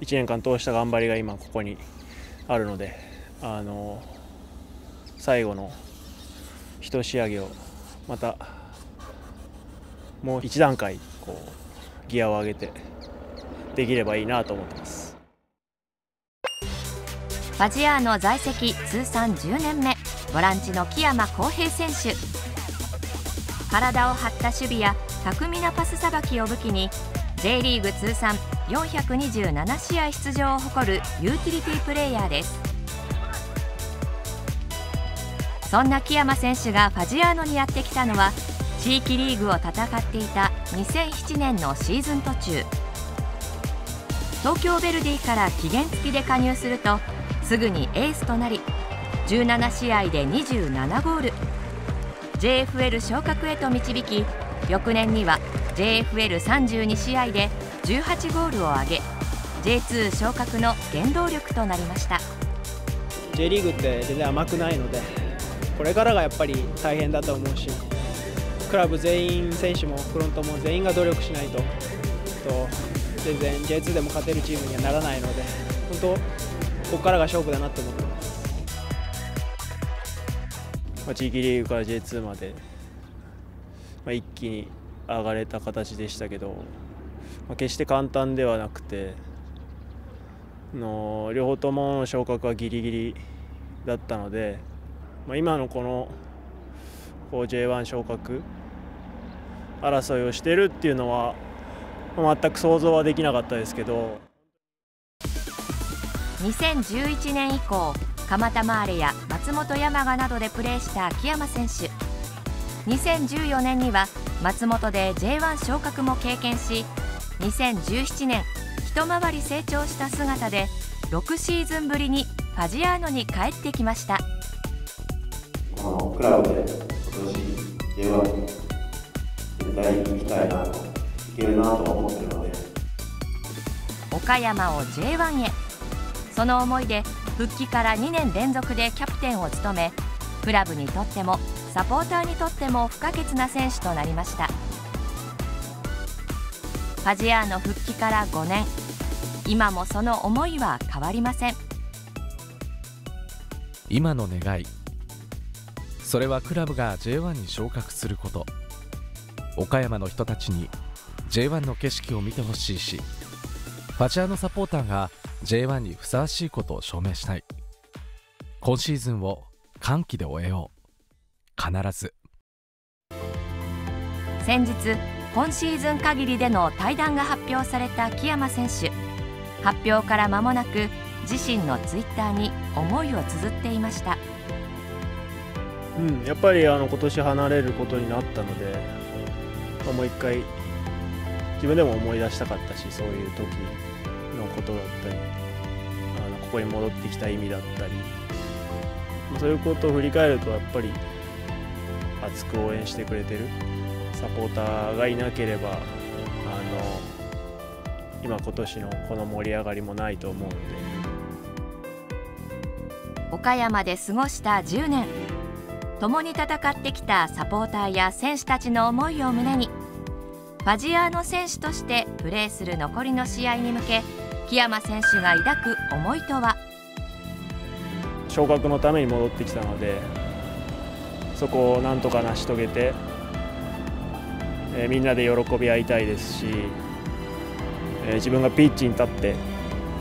1年間通した頑張りが今ここにあるのであの最後の一仕上げをまたもう一段階こうギアを上げてできればいいなと思ってます。ファジアーノ在籍通算10年目ボランチの木山康平選手。体を張った守備や巧みなパスさばきを武器に J リーグ通算427試合出場を誇るユーティリティプレーヤーです。そんな木山選手がファジアーノにやってきたのは地域リーグを戦っていた2007年のシーズン途中。東京ヴェルディから期限付きで加入するとすぐにエースとなり17試合で27ゴール。JFL 昇格へと導き翌年には JFL32 試合で18ゴールを挙げ J2 昇格の原動力となりました。J リーグって全然甘くないのでこれからがやっぱり大変だと思うしクラブ全員選手もフロントも全員が努力しないとと全然 J2 でも勝てるチームにはならないので本当ここからが勝負だなと思ってます、まあ、地域リーグから J2 まで、まあ、一気に上がれた形でしたけど、まあ、決して簡単ではなくての両方とも昇格はギリギリだったので、まあ、今のこのこう J1 昇格争いをしてるっていうのは全く想像はできなかったですけど。2011年以降蒲田マーレや松本山雅などでプレーした秋山選手。2014年には松本で J1 昇格も経験し2017年一回り成長した姿で6シーズンぶりにファジアーノに帰ってきました。このクラブで今年 J1 絶対行きたいなといけるなと思ってるので。岡山を J1 へ。その思いで復帰から2年連続でキャプテンを務めクラブにとってもサポーターにとっても不可欠な選手となりましたファジアーノ復帰から5年。今もその思いは変わりません。今の願い。それはクラブが J1 に昇格すること。岡山の人たちに J1 の景色を見てほしいしファジアーノサポーターが J1 にふさわしいことを証明したい。今シーズンを歓喜で終えよう。必ず。先日今シーズン限りでの対談が発表された木山選手。発表から間もなく自身のツイッターに思いを綴っていました。うん、やっぱりあの今年離れることになったので、あ、もう一回自分でも思い出したかったしそういう時のことだったりあのここに戻ってきた意味だったりそういうことを振り返るとやっぱり熱く応援してくれてる。サポーターがいなければあの今今年のこの盛り上がりもないと思うので。岡山で過ごした10年。共に戦ってきたサポーターや選手たちの思いを胸にファジアーノ選手としてプレーする残りの試合に向け木山選手が抱く思いとは？昇格のために戻ってきたのでそこをなんとか成し遂げて、え、みんなで喜び合いたいですし、え、自分がピッチに立って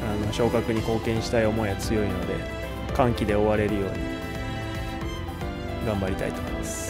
あの昇格に貢献したい思いは強いので歓喜で終われるように頑張りたいと思います。